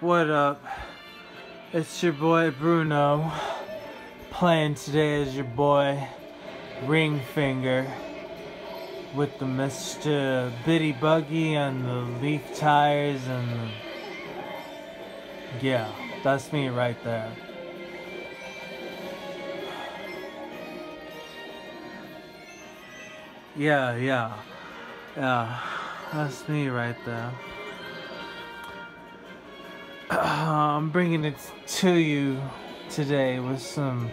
What up? It's your boy Bruno. Playing today as your boy Ring Finger with the Mr. Biddybuggy and the leaf tires and the... Yeah, that's me right there. Yeah, yeah. Yeah, that's me right there. I'm bringing it to you today with some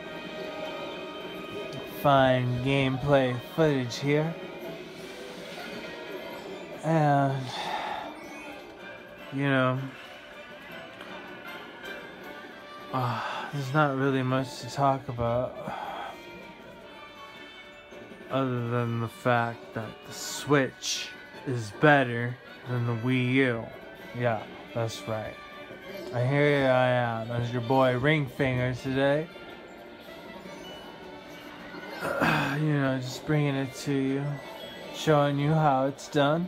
fine gameplay footage here. And, you know, uh, there's not really much to talk about other than the fact that the Switch is better than the Wii U. Yeah, that's right. And here I am uh, as your boy Ring Finger today. you know, just bringing it to you, showing you how it's done.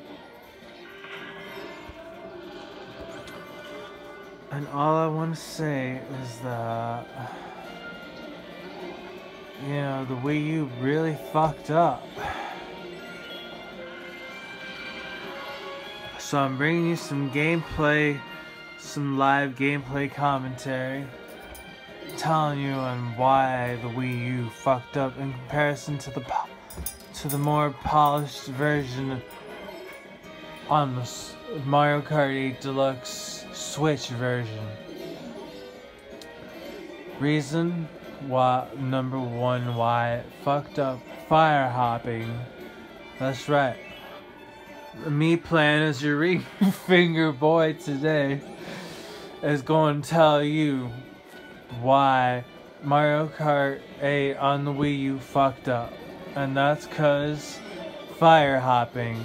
And all I want to say is that, you know, the Wii U really fucked up. So I'm bringing you some gameplay some live gameplay commentary telling you on why the Wii U fucked up in comparison to the to the more polished version on the Mario Kart 8 Deluxe Switch version. Reason why number one why it fucked up fire hopping. That's right. Me playing as your ring finger boy today is going to tell you why Mario Kart 8 on the Wii U fucked up. And that's because fire hopping,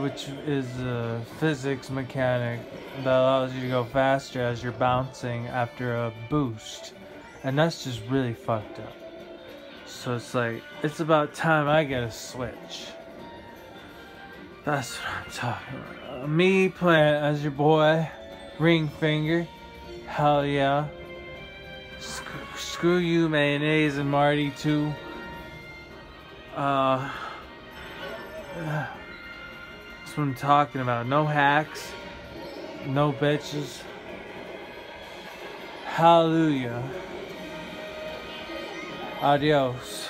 which is a physics mechanic that allows you to go faster as you're bouncing after a boost. And that's just really fucked up. So it's like, it's about time I get a Switch. That's what I'm talking about. Me playing as your boy, Ring Finger. Hell yeah. Sc screw you, mayonnaise and Marty too. Uh, that's what I'm talking about. No hacks, no bitches. Hallelujah. Adios.